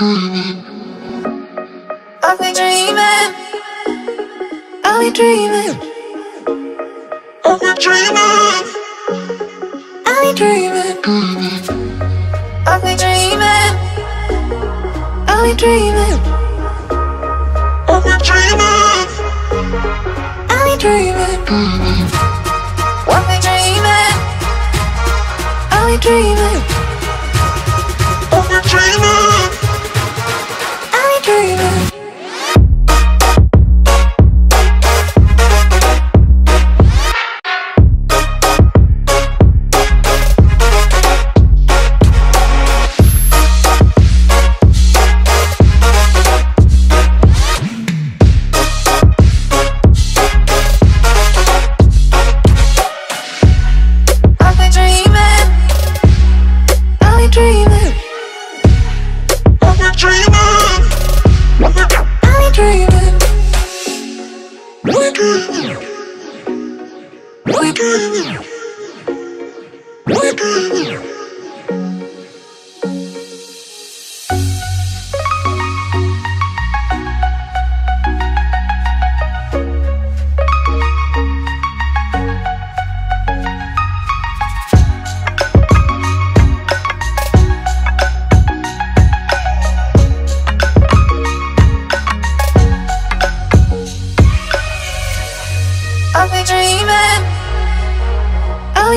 I've been dreaming. I've been dreaming. I've been dreaming. I've been dreaming. I've been dreaming. I've been dreaming. I've been dreaming. Dreaming. we good.